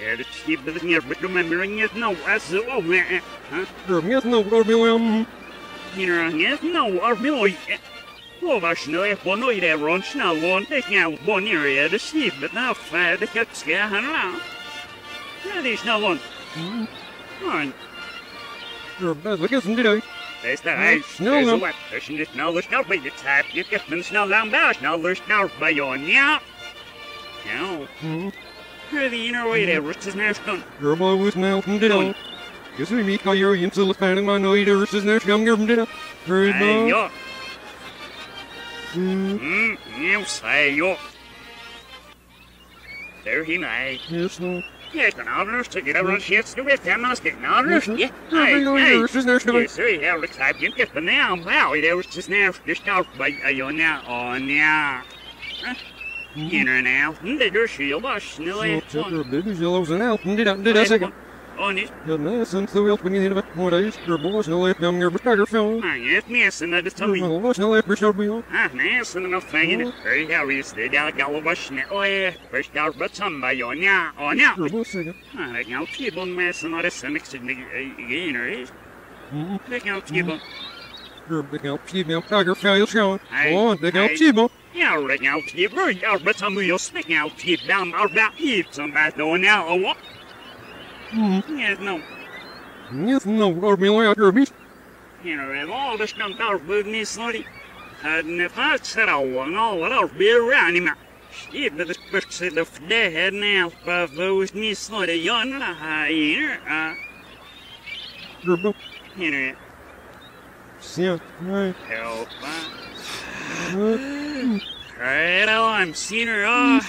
Er skipet ner på remembering it no as over. Huh? you're yes, no, go be well. Here, yes, no, or Billy. Oh, was nu är på nöjd där runt snällån. Det kan jag på ner i det skipet när färdigt att ska han la. Ja, det är snällån. Han, You're best, I guess, indeed. det är där. Snällån. Det är så att det är inte snällån snäll på det här. Det är inte snällån bara snällån snäll på jon, ja. Ja, Mm. hur är det inne och i det rustas nästan. You're was now from dinner. Guess we meet your yin still fanning my night or is next young girl from dinner. Very Nej, much. ja. Mm. Mm, nu säger jag. Där hinner jag. Yes, no. Aldrig tycka det var shit. Du vet jag måste aldrig. Ja, Nej, nej, nej, nej. this is next Jag ser jag excited inte för now. Wow, det var just now. På jag nu. Åh, nja. Hinner now. Det går skill bara So, snälla. check your baby's yellows and out. Did I, did I second? Åh, ni. The essence the wheels beginning of it. What is your boys no left young your better film? Nej, ett näsen är det som vi. No, no left for me. Ah, näsen är nog fängande. Hej, här är det. Jag gav vad snä. Åh, först där på samba. Ja, nja. Åh, nja. Your boys second. Ah, det kan tibon med såna där sen exakt grejer. Mm. Det kan tibon. Your big out cheap now tiger fail show. Hey, Oh, big out hey. Cheap. Ja, det kan tibon. Ja, men som vi snick out tibon. About hit som bara då now. Och vad? Mm. Yes, no. Yes, no, or me out your beast. You know, if all the stuff out with me slutty. Hadn't if I said I wasn't all what I'll be around him. Shit, but the first said the dead now, but those me slutty uh, you know, uh, Your book. you know, Yeah, right. help, uh. Right, I'm seeing her off.